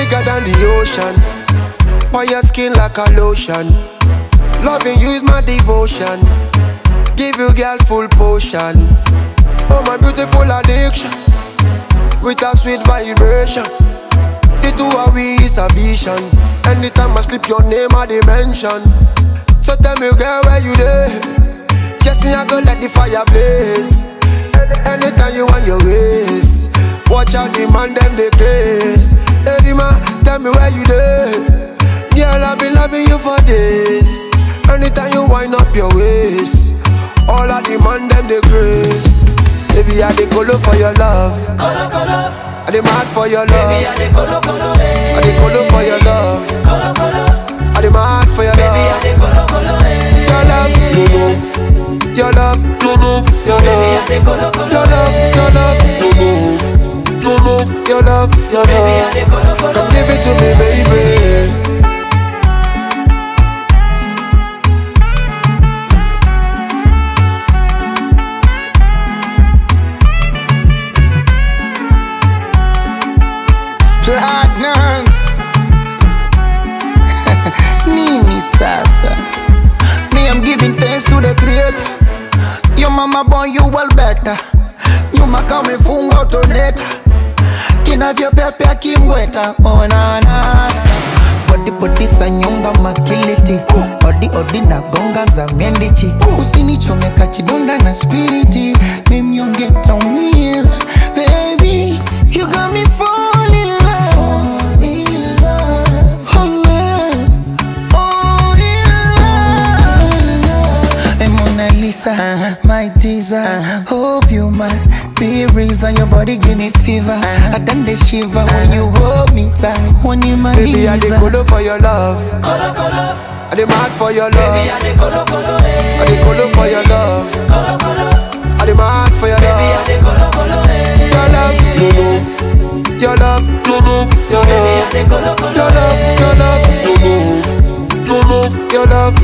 bigger than the ocean. On your skin like a lotion. Loving you is my devotion. Give you girl full potion. Oh my beautiful addiction. With a sweet vibration. The two of we is a vision. Anytime I slip your name I dimension. So tell me girl where you there? Just me I go let the fire blaze. Anytime you want your ways. Watch out the man them they craze. Tell me where you there? Girl I've been loving you for days. Anytime you wind up your waist. All the man them they craze. Baby I dey colo for your love. Colo, colo, I dey mad for your love. baby, I dey colo, colo, eh. I dey colo for your love. Colo, colo, I dey mad Platinums. Nini sasa? Me I'm giving thanks to the creator. Your mama boy you well better. Nyuma kama ifunga utoneta Kinavyopepea kimweta Oh na na Body body sa nyonga makiliti Odi odi na gonga za mendichi. Usinichomeka kidonda na spiriti. Mimnyonge taumia Lisa, my teaser. Hope you might be reason your body give me fever. I done the shiver when you hold me tight. When you my Baby, I dey colo for your love. Colo, colo, I dey mad for your love. baby, love. I dey colo, colo, eh. I dey colo for your love. Colo, colo, I dey mad for your love. baby, I love. dey colo, colo, eh. Your love, no no. Your love, no no. Your I love, dey colo, colo, your love, eh. your love, no. Your love, your love.